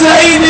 Let's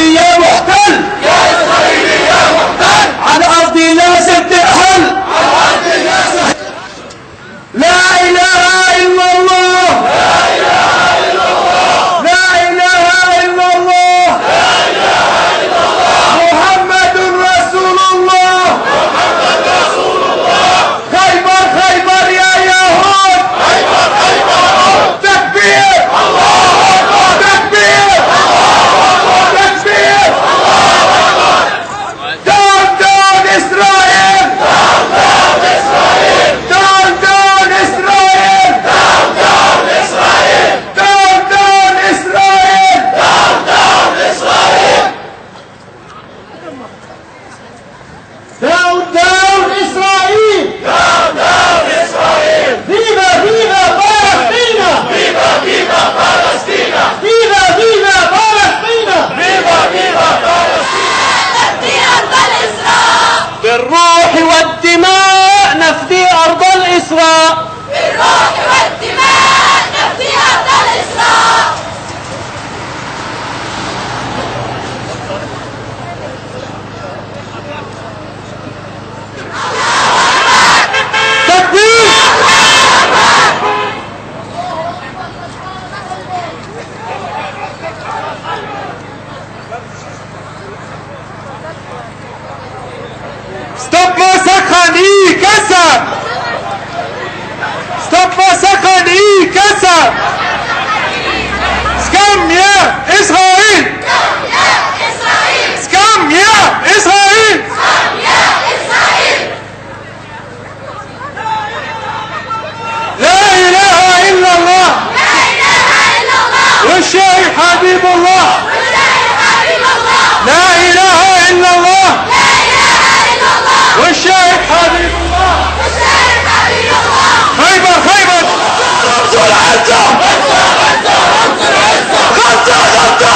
بالروح والدماء نفدي أرض الإسراء. بالروح سقني كسا سكم يا إسرائيل سكم يا إسرائيل لا إله إلا الله. والشيخ حبيب الله. لا إله إلا الله. لا اله الا الله خدا خدا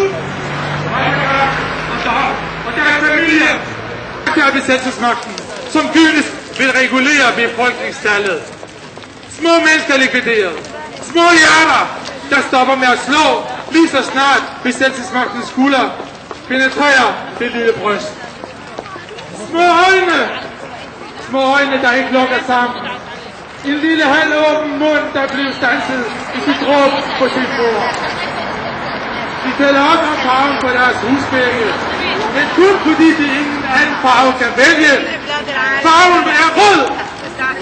الحدود familier af besættelsesmagten, som kynisk vil regulere befolkningstallet. Små mennesker likvideret. Små hjerter, der stopper med at slå, lige så snart besættelsesmagtens skulder penetrerer det lille bryst. Små øjne, små øjne, der ikke lukker sammen. En lille halvåben mund, der blev stanset i sit råb på sit bord. De tæller op om farven på deres husvægge, men kun fordi de ingen anden farve kan vælge. Farven er rød.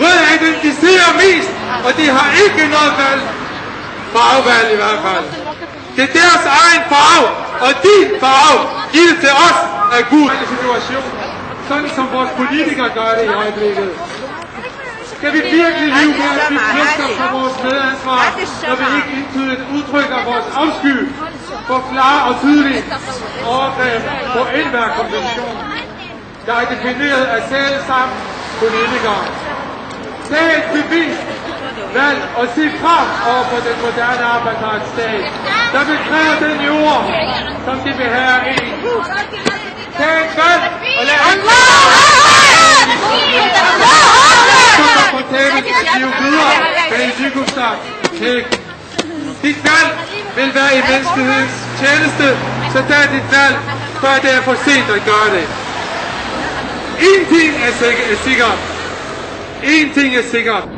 Rød er den, de ser mest, og de har ikke noget valg. Farvevalg i hvert fald. Det er deres egen farve, og din farve, givet til os, er gud. situation, sådan som vores politikere gør det i øjeblikket. Skal vi virkelig leve med, at vi flygter fra vores medansvar, når vi ikke indtydigt udtrykker vores afsky for klar og tydelig overgreb på enhver konvention, der er defineret af selv samme politikere. Tag et bevis valg og sig fra over for den moderne apartheidstat, der vil kræve den jord, som de vil have i. Tag et valg og lad ikke på tabet blive videre med en psykostak. Dit valg vil være i menneskehedens tjeneste, så tag dit valg, før det er for sent at gøre det. En ting er sikkert. En ting er sikkert.